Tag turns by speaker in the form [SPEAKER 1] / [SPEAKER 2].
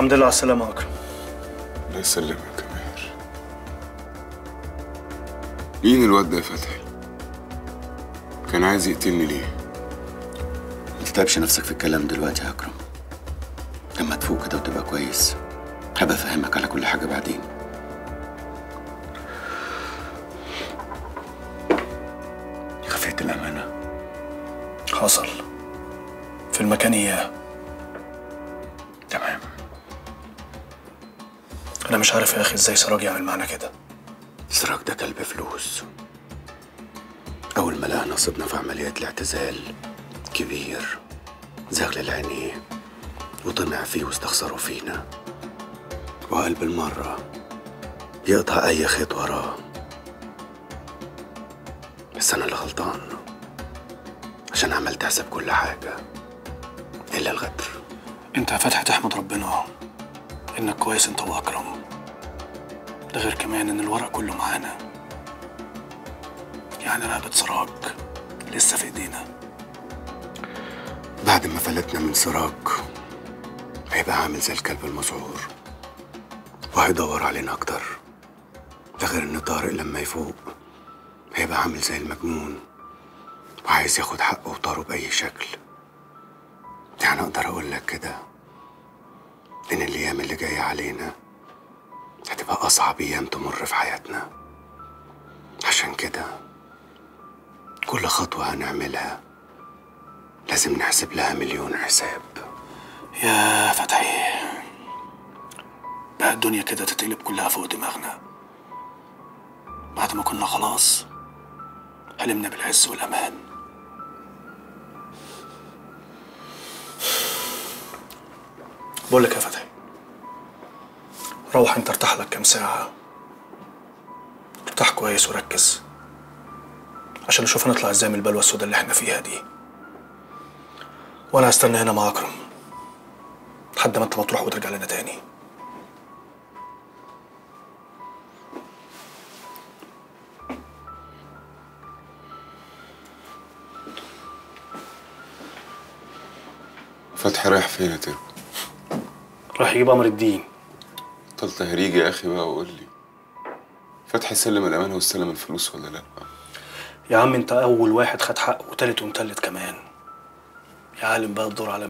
[SPEAKER 1] الحمد لله على السلامة يا أكرم.
[SPEAKER 2] الله يسلمك يا ماهر. مين الواد ده يا فتحي؟ كان عايز يقتلني ليه؟
[SPEAKER 3] ما تتعبش نفسك في الكلام دلوقتي يا أكرم. لما تفوق كده وتبقى كويس هبقى أفهمك على كل حاجة بعدين. خفيت الأمانة.
[SPEAKER 1] حصل. في المكان إياه.
[SPEAKER 3] تمام.
[SPEAKER 1] أنا مش عارف يا أخي إزاي سراج يعمل معانا كده.
[SPEAKER 3] سراج ده كلب فلوس. أول ما لقى نصيبنا في عملية الاعتزال كبير زغلل عينيه وطمع فيه واستخسروا فينا. وقال بالمرة يقطع أي خيط وراه. بس أنا اللي غلطان عشان عملت حساب كل حاجة إلا الغدر.
[SPEAKER 1] أنت يا فتحي تحمد ربنا إنك كويس أنت وأكرم. ده غير كمان إن الورق كله معانا. يعني رقبة سراج لسه في إيدينا.
[SPEAKER 3] بعد ما فلتنا من سراج هيبقى عامل زي الكلب المسعور وهيدور علينا أكتر. ده غير إن طارق لما يفوق هيبقى عامل زي المجنون وعايز ياخد حقه وطاره بأي شكل. يعني أقدر أقول لك كده؟ الأيام اللي جاية علينا هتبقى أصعب أيام تمر في حياتنا. عشان كده كل خطوة هنعملها لازم نحسب لها مليون حساب.
[SPEAKER 1] يا فتحي بقى الدنيا كده تتقلب كلها فوق دماغنا. بعد ما كنا خلاص حلمنا بالعز والأمان. بقول لك يا فتحي روح أنت ارتاح لك كام ساعة. ارتاح كويس وركز. عشان نشوف هنطلع إزاي من البلوة السوداء اللي إحنا فيها دي. وأنا هستنى هنا مع اكرم لحد ما أنت ما تروح وترجع لنا تاني.
[SPEAKER 2] فتحي رايح فين يا تربو؟
[SPEAKER 1] راح يجيب أمر الدين.
[SPEAKER 2] بطل تهريج يا أخي بقى وقول لي فتحي سلم الأمانة واستلم الفلوس ولا لأ؟
[SPEAKER 1] يا عم أنت أول واحد خد حقه وتالت ومتلت كمان يا عالم بقى الدور على